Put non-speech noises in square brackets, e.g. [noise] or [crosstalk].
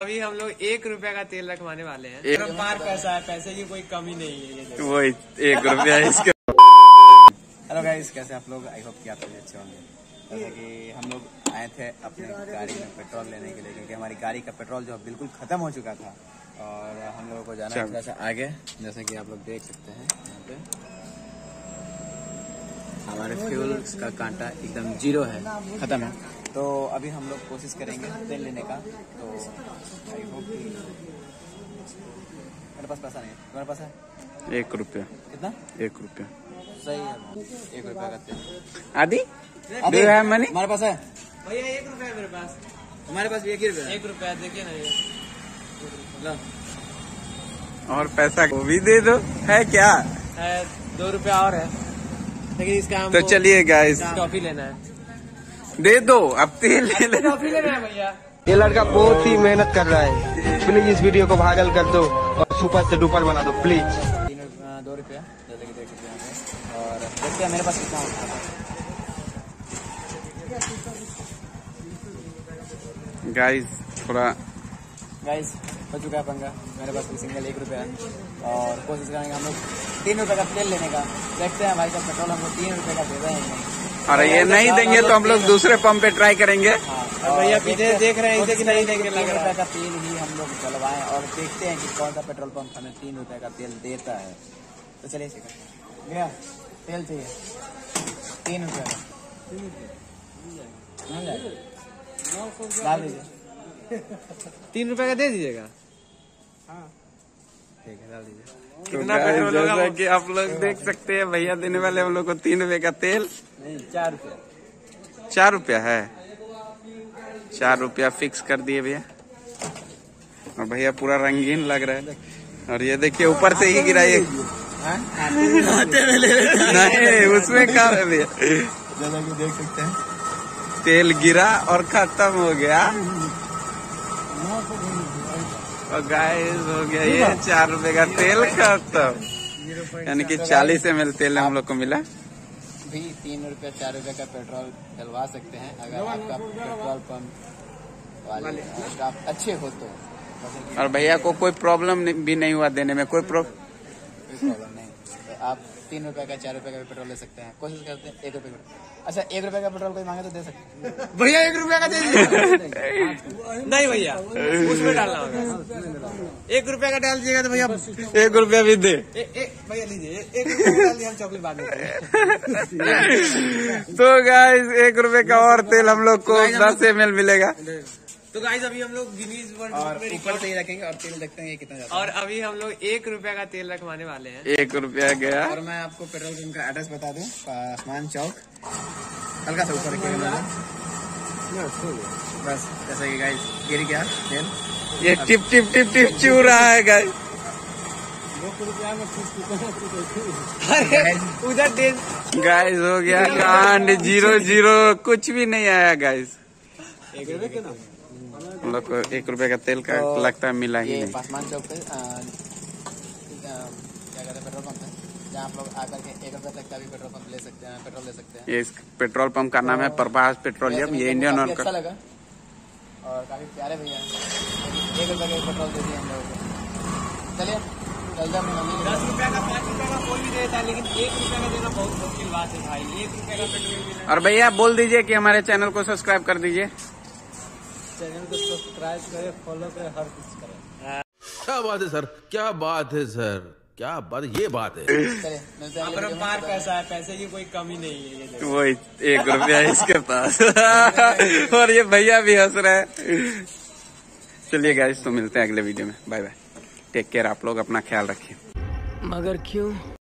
अभी हम लोग एक रुपया का तेल रखवाने वाले हैं एक- पार पैसा है पैसे की कोई कमी नहीं है। वो एक रुपया इसके हेलो गाइस कैसे आप लोग आई होप कि आप अच्छे होंगे जैसे कि हम लोग आए थे अपने गाड़ी में पेट्रोल लेने के लिए क्योंकि हमारी गाड़ी का पेट्रोल जो बिल्कुल खत्म हो चुका था और हम लोगों को जाना है चल। थोड़ा सा आगे जैसे कि आप लोग देख सकते हैं यहाँ पे हमारे फ्यूल का कांटा एकदम ज़ीरो है खत्म है। तो अभी हम लोग कोशिश करेंगे तेल लेने का। तो आई होप कि मेरे पास पैसा नहीं है। तुम्हारे पास है? एक रुपया। कितना? एक रुपया। सही है। एक रुपया का तेल। आदि? you have money? हमारे पास है? भैया एक रुपया मेरे पास। हमारे पास भी एक रुपया है? एक रुपया देखिए ना ये। लो। और पैसा वो भी दे दो। है क्या? है दो रुपया और है। लेकिन इसका तो चलिए गाइस टॉफी लेना है। दे दो अब तेल ले ले टॉफी लेना है भैया। ये लड़का बहुत ही मेहनत कर रहा है। प्लीज़ इस वीडियो को भागल कर दो और सुपर से डुपर बना दो प्लीज़ दो रुपया। और देखते हैं मेरे पास कितना होता है। गाइस थोड़ा गाइस हो चुका है पंगा। मेरे पास भी सिंगल एक रुपया है। और कोशिश करेंगे हम लोग तीन रुपये का तेल लेने का। देखते हैं भाई का पेट्रोल हमको तीन रुपये का दे रहे हैं। और ये नहीं देंगे तो हम लोग दूसरे पंप पे ट्राई करेंगे। हाँ, और भैया पीछे देख रहे हैं इसे कि नहीं देंगे लग तीन रहा है। का तेल ही हम लोग डलवाएँ और देखते हैं कि कौन सा पेट्रोल पंप हमें तीन रुपये का तेल देता है। तो चलिए इसे करते हैं। भैया तेल चाहिए। तीन रुपये का। मिल जाएगा? डाल दीजिए। तीन रुपया का दे दीजिएगा? ठीक है डाल दीजिए। कितना पेट्रोल होगा कि आप लोग देख सकते हैं भैया देने वाले हम लोग को तीन रुपए का तेल। नहीं चार रुपये। चार रुपया है। चार रुपया फिक्स कर दिए भैया। और भैया पूरा रंगीन लग रहा है। और ये देखिए ऊपर से ही गिराइए नहीं उसमें काम है भैया? देख सकते हैं। तेल गिरा और खत्म हो गया। और गाइस हो गया ये चार रुपए का तेल खत्म। यानी कि चालीस एम एल तेल हम लोग को मिला। भी तीन रुपये चार रुपये का पेट्रोल डलवा सकते हैं अगर आपका पेट्रोल पंप वाले अच्छे हो तो। और भैया को कोई प्रॉब्लम भी नहीं हुआ देने में कोई प्रॉब्लम कोई प्रॉब्लम नहीं तो आप तीन रुपए का चार रुपए का भी पेट्रोल ले सकते हैं। कोशिश करते हैं एक रुपए का। अच्छा एक रुपए का पेट्रोल कोई मांगे तो दे सकते हैं। भैया एक रुपया का दे दीजिए नहीं भैया उसमें डालना होगा। एक रुपया का डाल दीजिएगा तो भैया एक रुपया भी दे। ए, ए, भैया लीजिए एक चॉकलेट बाद में खाएँगे। [laughs] तो गाइस एक रुपए का और तेल हम लोग को दस एम एल मिलेगा। तो गाइस अभी हम लोग गिनीज वर्ल्ड और ऊपर से ही रखेंगे और तेल देखते हैं ये कितना जाता और अभी हम लोग एक रुपया का तेल रखवाने वाले हैं। एक रुपया गया। और मैं आपको पेट्रोल पंप का एड्रेस बता दूँ आसमान चौक हल्का सा ऊपर रखिएगा मैंने बस जैसे कि गाइस गिर गया तेल। ये टिप टिप टिप टिप चू रहा है गाइस उधर तेल गाइस हो गया कांड [laughs] ज़ीरो ज़ीरो कुछ भी नहीं आया गाइस एक रुपए के ना हम लोग को एक रुपए का तेल का तो लगता है मिला ही ये नहीं। पासमान चौक पे क्या कहते हैं पेट्रोल पंप है जहाँ आप लोग आकर के एक रुपए तक का भी पेट्रोल पंप ले सकते हैं पेट्रोल ले सकते हैं। ये इस पेट्रोल पंप का नाम है प्रभास पेट्रोलियम ये इंडियन ऑयल अच्छा का। लगा और काफ़ी प्यारे भैया एक रुपए का पेट्रोल दे दिए हम लोगों को। चलिए दस। रुपया का पाँच रुपया का कोई भी देता है लेकिन एक रुपया का देना बहुत मुश्किल बात है भाई। एक रुपया का पेट्रोल और भैया बोल दीजिए कि हमारे चैनल को सब्सक्राइब कर दीजिए। चैनल को सब्सक्राइब करें फॉलो करें हर कुछ करें। क्या बात है सर? क्या बात है सर? क्या बात ये बात है। अपरंपार पैसा है पैसे की कोई कमी नहीं है [laughs] वही एक रुपया इसके पास। [laughs] और ये भैया भी हंस रहे हैं। चलिए गाइस तो मिलते हैं अगले वीडियो में। बाय बाय टेक केयर आप लोग अपना ख्याल रखिए। मगर क्यों?